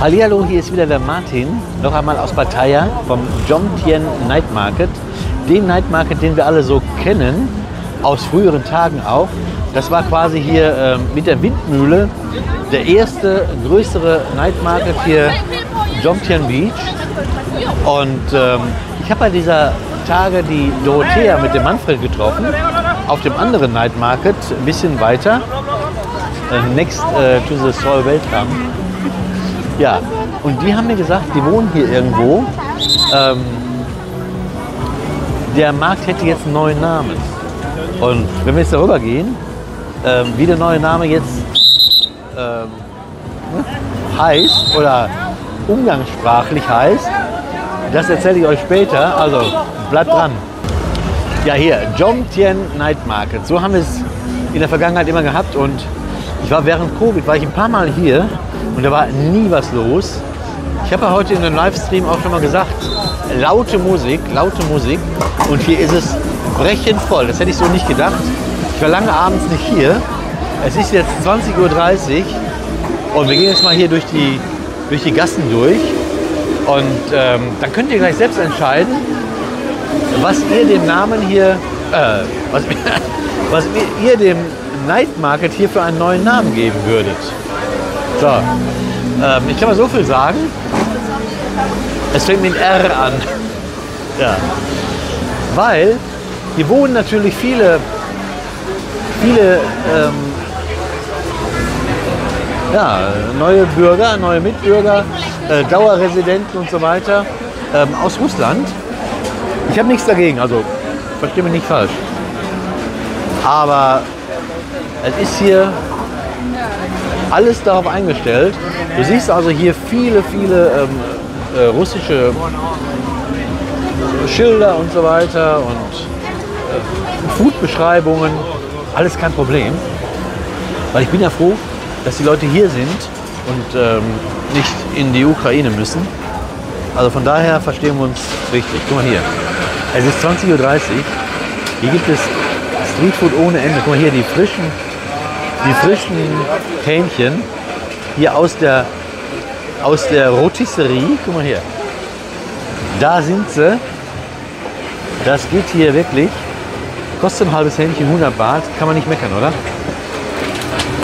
Hallihallo, hier ist wieder der Martin, noch einmal aus Pattaya vom Jomtien Night Market. Den Night Market, den wir alle so kennen, aus früheren Tagen auch. Das war quasi hier ähm, mit der Windmühle der erste größere Night Market hier Jomtien Beach. Und ähm, ich habe bei dieser Tage die Dorothea mit dem Manfred getroffen, auf dem anderen Night Market, ein bisschen weiter, äh, next äh, to the Soul Weltram. Ja, und die haben mir gesagt, die wohnen hier irgendwo. Ähm, der Markt hätte jetzt einen neuen Namen. Und wenn wir jetzt darüber gehen, ähm, wie der neue Name jetzt ähm, heißt oder umgangssprachlich heißt, das erzähle ich euch später. Also bleibt dran. Ja, hier, Jomtien Night Market. So haben wir es in der Vergangenheit immer gehabt. Und ich war während Covid, war ich ein paar Mal hier und da war nie was los. Ich habe ja heute in einem Livestream auch schon mal gesagt, laute Musik, laute Musik. Und hier ist es brechend voll. Das hätte ich so nicht gedacht. Ich war lange abends nicht hier. Es ist jetzt 20.30 Uhr und wir gehen jetzt mal hier durch die, durch die Gassen durch. Und ähm, dann könnt ihr gleich selbst entscheiden, was ihr dem Namen hier, äh, was, was ihr dem Night Market hier für einen neuen Namen geben würdet. So, ähm, ich kann mal so viel sagen. Es fängt mit R an. Ja. Weil hier wohnen natürlich viele, viele ähm, ja, neue Bürger, neue Mitbürger, äh, Dauerresidenten und so weiter ähm, aus Russland. Ich habe nichts dagegen, also verstehe mich nicht falsch. Aber es ist hier alles darauf eingestellt. Du siehst also hier viele, viele ähm, äh, russische Schilder und so weiter und äh, Food-Beschreibungen. Alles kein Problem. Weil ich bin ja froh, dass die Leute hier sind und ähm, nicht in die Ukraine müssen. Also von daher verstehen wir uns richtig. Guck mal hier. Es ist 20.30 Uhr. Hier gibt es Streetfood ohne Ende. Guck mal hier, die frischen, die frischen Hähnchen hier aus der, aus der Rotisserie. Guck mal hier. Da sind sie. Das geht hier wirklich. Kostet ein halbes Hähnchen 100 Baht. Kann man nicht meckern, oder?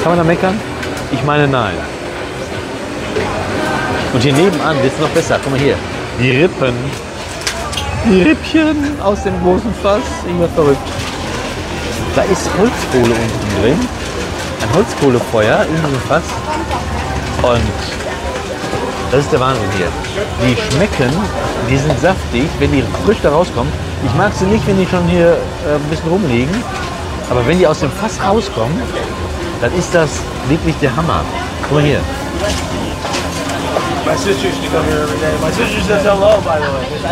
Kann man da meckern? Ich meine nein. Und hier nebenan wird es noch besser. Guck mal hier. Die Rippen. Die Rippchen aus dem großen Fass. Immer verrückt. Da ist Holzkohle unten drin. Ein Holzkohlefeuer in diesem Fass. Und das ist der Wahnsinn hier. Die schmecken, die sind saftig, wenn die frisch da rauskommen. Ich mag sie nicht, wenn die schon hier äh, ein bisschen rumliegen. Aber wenn die aus dem Fass rauskommen, dann ist das wirklich der Hammer. Guck mal hier.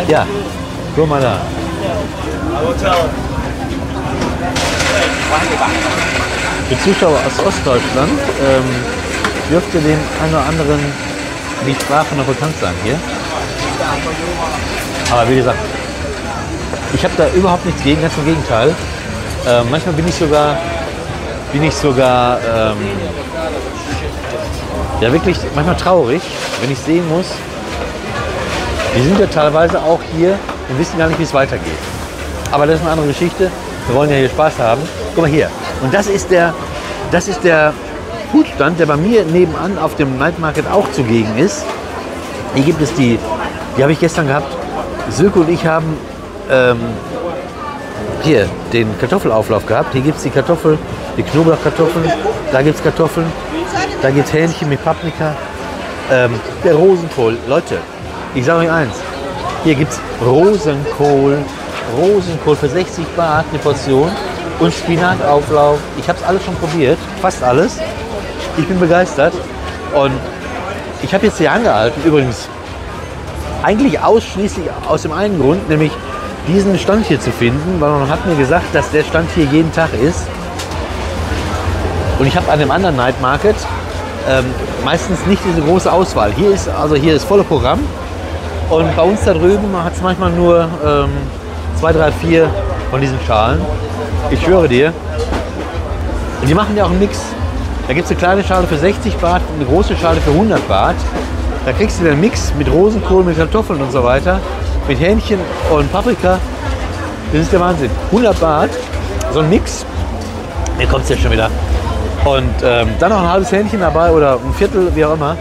Ja, guck mal da. Für Zuschauer aus Ostdeutschland ähm, dürfte dem einen oder anderen die Sprache noch bekannt sein hier. Aber wie gesagt, ich habe da überhaupt nichts gegen, ganz im Gegenteil. Ähm, manchmal bin ich sogar, bin ich sogar ähm, ja wirklich manchmal traurig, wenn ich sehen muss, die sind ja teilweise auch hier und wissen gar nicht, wie es weitergeht. Aber das ist eine andere Geschichte. Wir wollen ja hier Spaß haben. Guck mal hier. Und das ist der, das ist der Foodstand, der bei mir nebenan auf dem Night Market auch zugegen ist. Hier gibt es die, die habe ich gestern gehabt. Silke und ich haben ähm, hier den Kartoffelauflauf gehabt. Hier gibt es die Kartoffel, die Knoblauchkartoffeln. Da gibt es Kartoffeln. Da gibt es Hähnchen mit Paprika. Ähm, der Rosenkohl. Leute, ich sage euch eins. Hier gibt es Rosenkohl. Rosenkohl für 60 Baht eine Portion. Und Spinatauflauf. Ich habe es alles schon probiert. Fast alles. Ich bin begeistert. Und ich habe jetzt hier angehalten. Übrigens, eigentlich ausschließlich aus dem einen Grund, nämlich diesen Stand hier zu finden, weil man hat mir gesagt, dass der Stand hier jeden Tag ist. Und ich habe an dem anderen Night Market ähm, meistens nicht diese große Auswahl. Hier ist also hier ist volle Programm und bei uns da drüben hat es manchmal nur ähm, zwei, drei, vier von diesen Schalen. Ich schwöre dir. Und die machen ja auch einen Mix. Da gibt es eine kleine Schale für 60 Baht, eine große Schale für 100 Baht. Da kriegst du den Mix mit Rosenkohl, mit Kartoffeln und so weiter, mit Hähnchen und Paprika. Das ist der Wahnsinn. 100 Baht, so ein Mix. Hier kommt es ja schon wieder. Und ähm, dann noch ein halbes Hähnchen dabei oder ein Viertel, wie auch immer.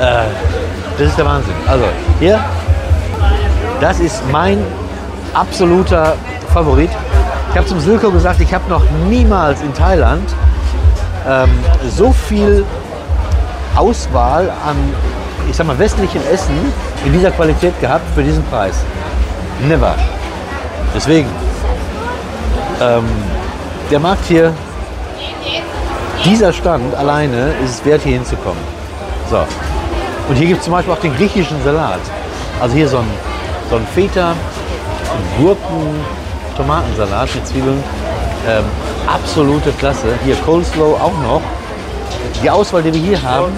Äh, das ist der Wahnsinn. Also hier, das ist mein absoluter Favorit. Ich habe zum Silko gesagt, ich habe noch niemals in Thailand ähm, so viel Auswahl an, ich sag mal, westlichen Essen in dieser Qualität gehabt für diesen Preis. Never. Deswegen, ähm, der Markt hier, dieser Stand alleine ist es wert, hier hinzukommen. So. Und hier gibt es zum Beispiel auch den griechischen Salat. Also hier so ein, so ein Feta, Gurken, Tomatensalat mit Zwiebeln. Ähm, absolute Klasse. Hier Coleslaw auch noch. Die Auswahl, die wir hier haben,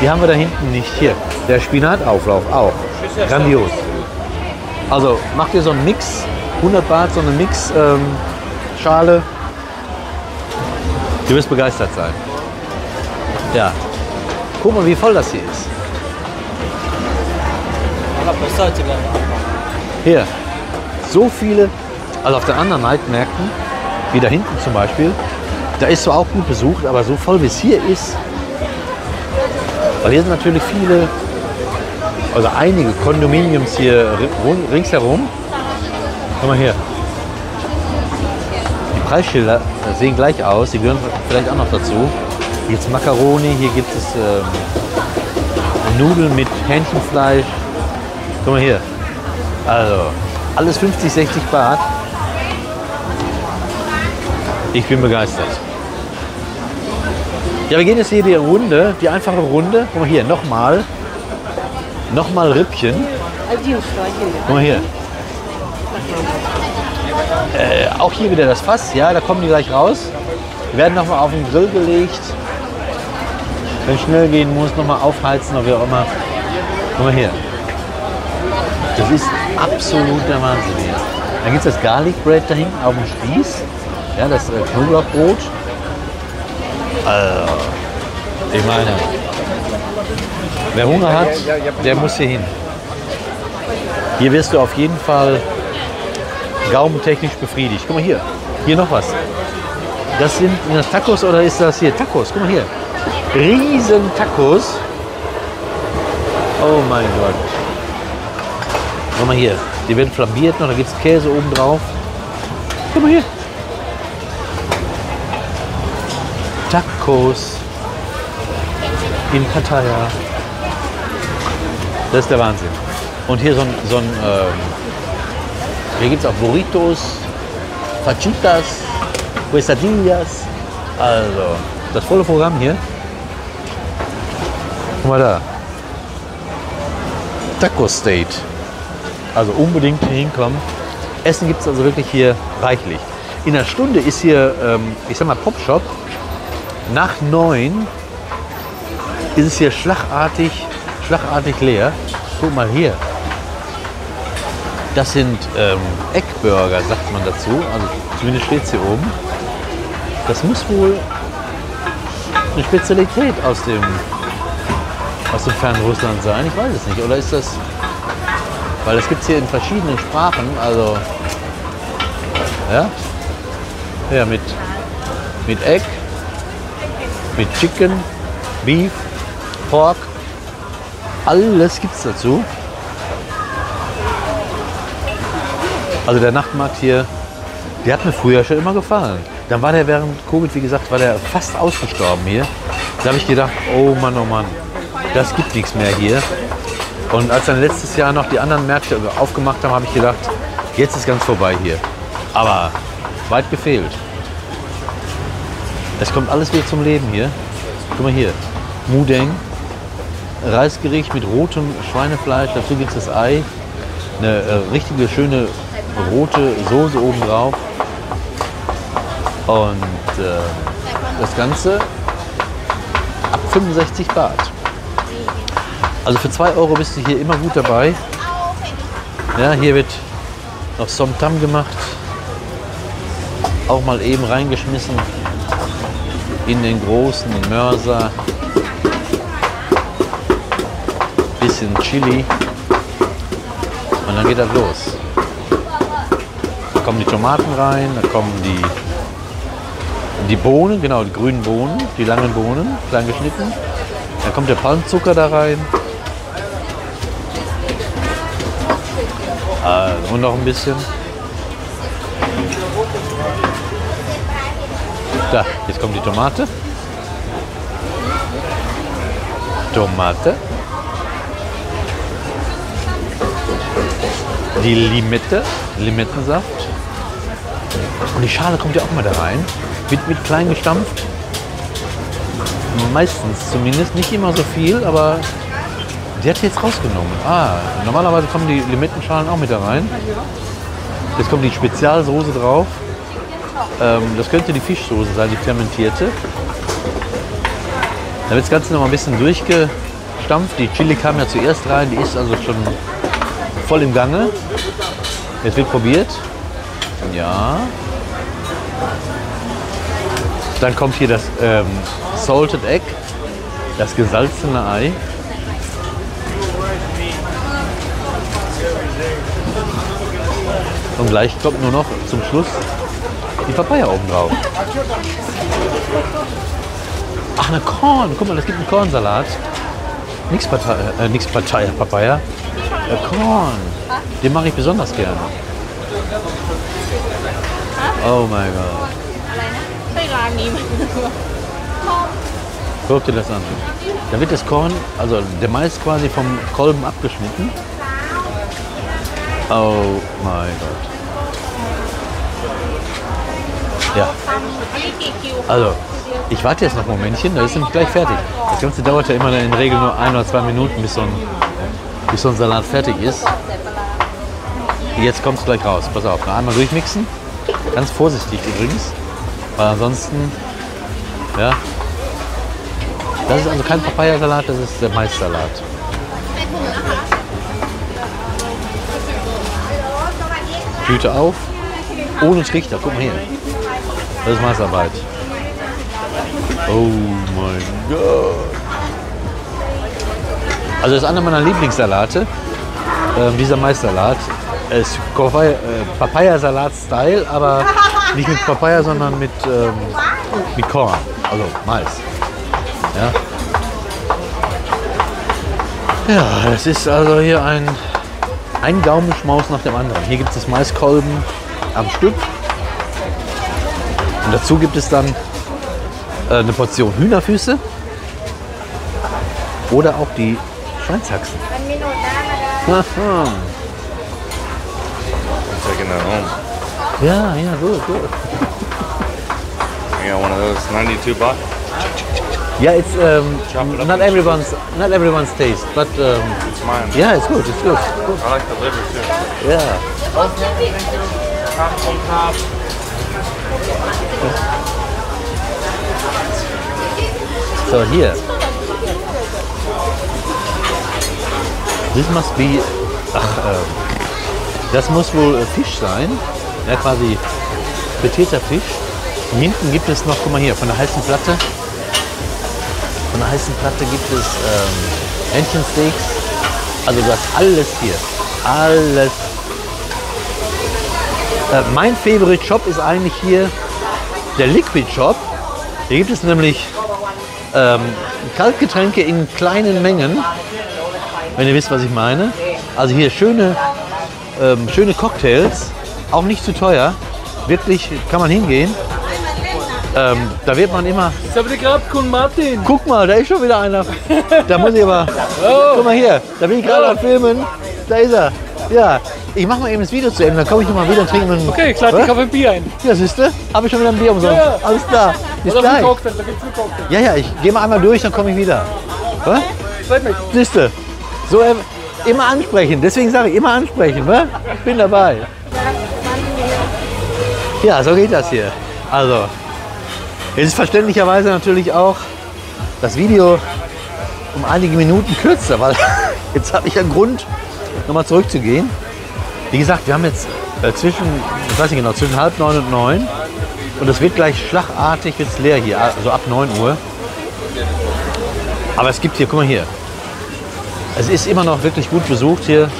die haben wir da hinten nicht. Hier, der Spinatauflauf auch. Grandios. Also macht ihr so einen Mix, 100 Baht, so eine Mix-Schale. Ähm, du wirst begeistert sein. Ja. Guck mal, wie voll das hier ist. Hier, so viele, also auf den anderen Neidmärkten, wie da hinten zum Beispiel, da ist zwar auch gut besucht, aber so voll wie es hier ist, weil hier sind natürlich viele, also einige Kondominiums hier ringsherum. Guck mal hier. Die Preisschilder sehen gleich aus, die gehören vielleicht auch noch dazu. Hier gibt es Macaroni, hier gibt es ähm, Nudeln mit Hähnchenfleisch. Guck mal hier. Also, alles 50, 60 Baht. Ich bin begeistert. Ja, wir gehen jetzt hier die Runde, die einfache Runde. Guck mal hier, nochmal. Nochmal Rippchen. Guck mal hier. Äh, auch hier wieder das Fass, ja, da kommen die gleich raus. Die werden nochmal auf den Grill gelegt. Wenn es schnell gehen muss, nochmal aufheizen oder wie auch immer. Guck mal hier. Das ist absolut der Wahnsinn hier. Dann gibt es das Garlic Bread da hinten auf dem Spieß. Ja, das äh, Knoblauchbrot. Also, ich meine, wer Hunger hat, der muss hier hin. Hier wirst du auf jeden Fall gaumentechnisch befriedigt. Guck mal hier, hier noch was. Das sind das Tacos oder ist das hier? Tacos, guck mal hier. Riesen Tacos. Oh mein Gott. Guck mal hier, die werden flambiert noch, da gibt es Käse oben drauf. Guck mal hier. Tacos in Pattaya. Das ist der Wahnsinn. Und hier so ein, so ein ähm, hier gibt es auch Burritos, Fajitas, Quesadillas. Also, das volle Programm hier. Guck mal da. Taco State. Also unbedingt hier hinkommen. Essen gibt es also wirklich hier reichlich. In einer Stunde ist hier, ähm, ich sag mal, Popshop nach neun ist es hier schlagartig, schlagartig leer. Guck mal hier. Das sind ähm, Eckburger, sagt man dazu. Also zumindest steht es hier oben. Das muss wohl eine Spezialität aus dem, aus dem fernen Russland sein. Ich weiß es nicht. Oder ist das. Weil das gibt es hier in verschiedenen Sprachen. Also. Ja. Ja, mit, mit Egg mit Chicken, Beef, Pork. Alles gibt es dazu. Also der Nachtmarkt hier, der hat mir früher schon immer gefallen. Dann war der während Covid, wie gesagt, war der fast ausgestorben hier. Da habe ich gedacht, oh Mann, oh Mann, das gibt nichts mehr hier. Und als dann letztes Jahr noch die anderen Märkte aufgemacht haben, habe ich gedacht, jetzt ist ganz vorbei hier. Aber weit gefehlt. Es kommt alles wieder zum Leben hier. Guck mal hier. Mudeng. Reisgericht mit rotem Schweinefleisch. Dazu gibt es das Ei. Eine äh, richtige schöne rote Soße oben drauf. Und äh, das Ganze ab 65 Baht. Also für 2 Euro bist du hier immer gut dabei. Ja, hier wird noch Somtam gemacht. Auch mal eben reingeschmissen in den großen Mörser. bisschen Chili. Und dann geht das los. Da kommen die Tomaten rein, da kommen die, die Bohnen, genau, die grünen Bohnen, die langen Bohnen, klein geschnitten. Dann kommt der Palmzucker da rein. Äh, und noch ein bisschen. Da, jetzt kommt die Tomate. Tomate. Die Limette, Limettensaft. Und die Schale kommt ja auch mal da rein. Wird mit klein gestampft. Meistens zumindest. Nicht immer so viel, aber die hat sie jetzt rausgenommen. Ah, normalerweise kommen die Limettenschalen auch mit da rein. Jetzt kommt die Spezialsoße drauf. Ähm, das könnte die Fischsoße sein, die fermentierte. Dann wird das Ganze noch mal ein bisschen durchgestampft. Die Chili kam ja zuerst rein, die ist also schon voll im Gange. Jetzt wird probiert. Ja. Dann kommt hier das ähm, Salted Egg, das gesalzene Ei. Und gleich kommt nur noch zum Schluss die Papaya oben drauf. Ach, eine Korn. Guck mal, es gibt einen Kornsalat. Nix Partei, äh, nix Partei, äh, Papaya. Äh, Korn. Den mache ich besonders gerne. Oh mein Gott. Guck dir das an. Da wird das Korn, also der Mais quasi vom Kolben abgeschnitten Oh mein Gott. Ja. Also, ich warte jetzt noch ein Momentchen, da ist nämlich gleich fertig. Das Ganze dauert ja immer in der Regel nur ein oder zwei Minuten, bis so ein, bis so ein Salat fertig ist. Jetzt kommt es gleich raus. Pass auf, noch einmal durchmixen. Ganz vorsichtig übrigens, weil ansonsten, ja. Das ist also kein Papayasalat, das ist der Maissalat. Tüte auf, ohne Trichter. Guck mal hier. Das ist Maisarbeit. Oh mein Gott. Also das ist einer meiner Lieblingssalate. Ähm, dieser Maissalat. Es ist Papaya- äh, Papayasalat-Style, aber nicht mit Papaya, sondern mit, ähm, mit Korn. Also Mais. Ja. Ja, es ist also hier ein, ein Gaumenschmaus nach dem anderen. Hier gibt es Maiskolben am Stück. Und dazu gibt es dann äh, eine Portion Hühnerfüße oder auch die Schweinshaxen. Ja. Ja, gut, gut. I got one of those 92 bucks. Yeah, it's um, not everyone's not everyone's taste, but um, It's mine. yeah, it's good. It's good. good. I like the liver too. Yeah. So here. This must be. Ach, ähm, das muss wohl äh, Fisch sein. Ja, quasi frittierter Fisch. Und hinten gibt es noch, guck mal hier, von der heißen Platte. Von der heißen Platte gibt es ähm, Hähnchensteaks. Also du hast alles hier. Alles. Äh, mein Favorite Shop ist eigentlich hier der Liquid Shop. Hier gibt es nämlich ähm, Kaltgetränke in kleinen Mengen, wenn ihr wisst, was ich meine. Also hier schöne, ähm, schöne Cocktails, auch nicht zu teuer. Wirklich kann man hingehen. Ähm, da wird man immer. Sabrikab Kun Martin. Guck mal, da ist schon wieder einer. Da muss ich aber. Guck mal hier, da bin ich gerade am Filmen. Da ist er. Ja, ich mache mal eben das Video zu Ende, dann komme ich noch mal wieder und trinke einen. Okay, klar, Was? ich kaufe ein Bier ein. Ja, siehst du? Habe ich schon wieder ein Bier umsonst. Ja, ja. Alles klar. Bis Oder gleich. Cocktail, da gibt's einen Cocktail. Ja, ja, ich gehe mal einmal durch, dann komme ich wieder. Was? Freut mich. Siehst du? So ähm, immer ansprechen. Deswegen sage ich immer ansprechen. Was? Ich bin dabei. Ja, so geht das hier. Also, es ist verständlicherweise natürlich auch das Video um einige Minuten kürzer, weil jetzt habe ich ja Grund, nochmal zurückzugehen. Wie gesagt, wir haben jetzt äh, zwischen, ich weiß nicht genau, zwischen halb neun und neun und es wird gleich schlagartig wird's leer hier, also ab 9 Uhr. Aber es gibt hier, guck mal hier, Es ist immer noch wirklich gut besucht hier.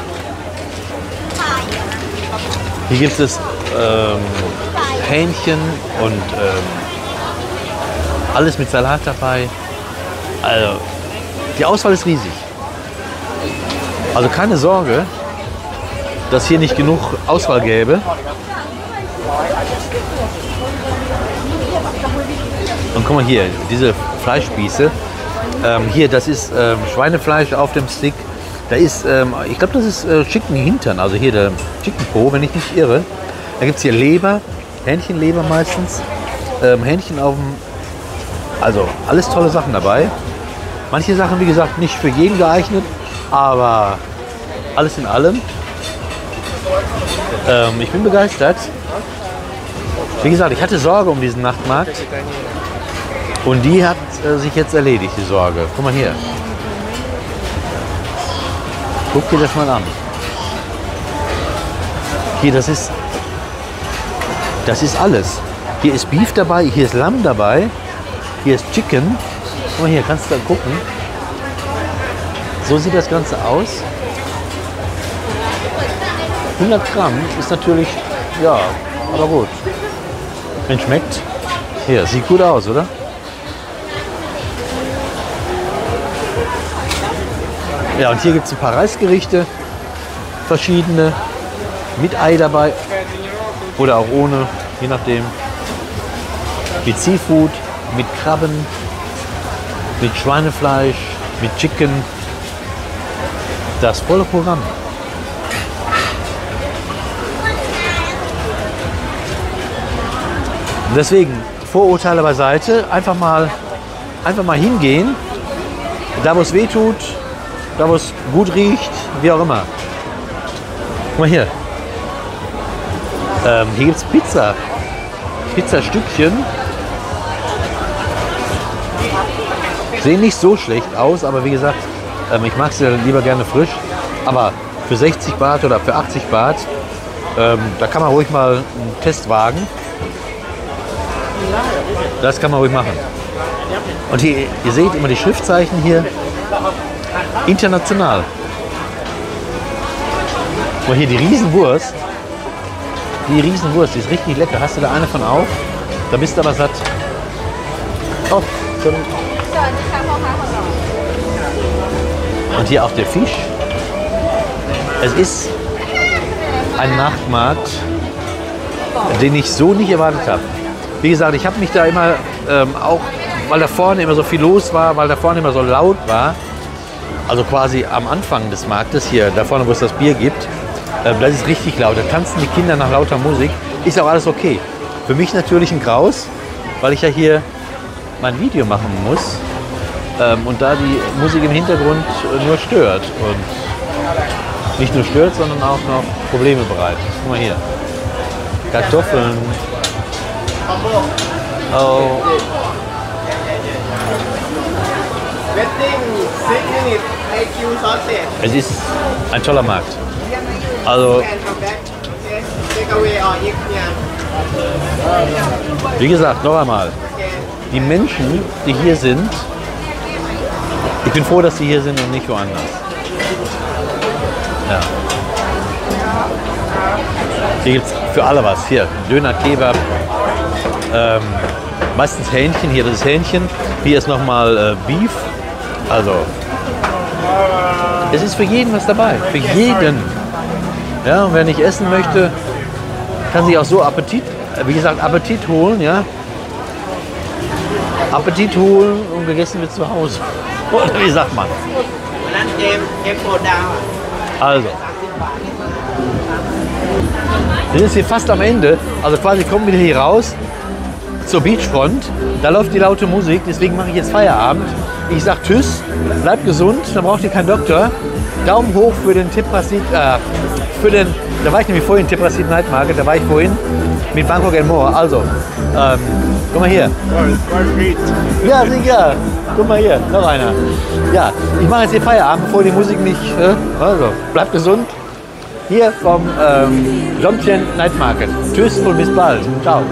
Hier gibt es ähm, Hähnchen und ähm, alles mit Salat dabei. Also, die Auswahl ist riesig. Also keine Sorge, dass hier nicht genug Auswahl gäbe. Und guck mal hier, diese Fleischspieße. Ähm, hier, das ist ähm, Schweinefleisch auf dem Stick. Da ist, ähm, ich glaube, das ist äh, Chicken Hintern, also hier der Chicken Po, wenn ich nicht irre. Da gibt es hier Leber, Hähnchenleber meistens. Ähm, Hähnchen auf dem, also alles tolle Sachen dabei. Manche Sachen, wie gesagt, nicht für jeden geeignet, aber alles in allem. Ähm, ich bin begeistert. Wie gesagt, ich hatte Sorge um diesen Nachtmarkt. Und die hat äh, sich jetzt erledigt, die Sorge. Guck mal hier. Guck dir das mal an. Hier, das ist, das ist alles. Hier ist Beef dabei, hier ist Lamm dabei, hier ist Chicken. Guck mal hier, kannst du da gucken. So sieht das Ganze aus. 100 Gramm ist natürlich, ja, aber gut. Wenn schmeckt, hier, sieht gut aus, oder? Ja, und hier gibt es ein paar Reisgerichte, verschiedene, mit Ei dabei oder auch ohne, je nachdem. Mit Seafood, mit Krabben, mit Schweinefleisch, mit Chicken. Das volle Programm. Deswegen, Vorurteile beiseite, einfach mal, einfach mal hingehen, da wo es weh tut, da wo es gut riecht, wie auch immer. Guck mal hier. Ähm, hier gibt es Pizza. Pizzastückchen. Sehen nicht so schlecht aus, aber wie gesagt, ähm, ich mag sie lieber gerne frisch. Aber für 60 Baht oder für 80 Baht, ähm, da kann man ruhig mal einen Test wagen. Das kann man ruhig machen. Und hier, ihr seht immer die Schriftzeichen hier. International. Mal hier die Riesenwurst. Die Riesenwurst, die ist richtig lecker. Hast du da eine von auf? Da bist du aber satt. Oh, schon. Und hier auch der Fisch. Es ist ein Nachtmarkt, den ich so nicht erwartet habe. Wie gesagt, ich habe mich da immer ähm, auch, weil da vorne immer so viel los war, weil da vorne immer so laut war, also quasi am Anfang des Marktes, hier da vorne, wo es das Bier gibt, äh, das ist richtig laut. Da tanzen die Kinder nach lauter Musik. Ist auch alles okay. Für mich natürlich ein Graus, weil ich ja hier mein Video machen muss ähm, und da die Musik im Hintergrund nur stört. Und nicht nur stört, sondern auch noch Probleme bereitet. Guck mal hier. Kartoffeln. Oh. Es ist ein toller Markt. Also, wie gesagt, noch einmal. Die Menschen, die hier sind, ich bin froh, dass sie hier sind und nicht woanders. Ja. Hier gibt es für alle was. Hier, Döner, Kebab, ähm, meistens Hähnchen. Hier, das ist Hähnchen. Hier ist nochmal äh, Beef. Also, es ist für jeden was dabei. Für jeden. Ja, und wer nicht essen möchte, kann sich auch so Appetit, wie gesagt, Appetit holen, ja. Appetit holen und gegessen wird zu Hause. Oder wie sagt man? Also. Wir sind hier fast am Ende. Also quasi kommen wir hier raus zur Beachfront. Da läuft die laute Musik, deswegen mache ich jetzt Feierabend. Ich sage Tschüss, bleibt gesund, dann braucht ihr keinen Doktor. Daumen hoch für den Tipp was sieht, äh, für den da war ich nämlich vorhin Tiprasit Night Market, da war ich vorhin mit Bangkok and More. Also, ähm, guck mal hier. Ja, sicher. Guck mal hier, noch einer. Ja, ich mache jetzt hier Feierabend, bevor die Musik nicht. Äh, also, bleibt gesund. Hier vom ähm, Jomtien Night Market. Tschüss und bis bald. Ciao.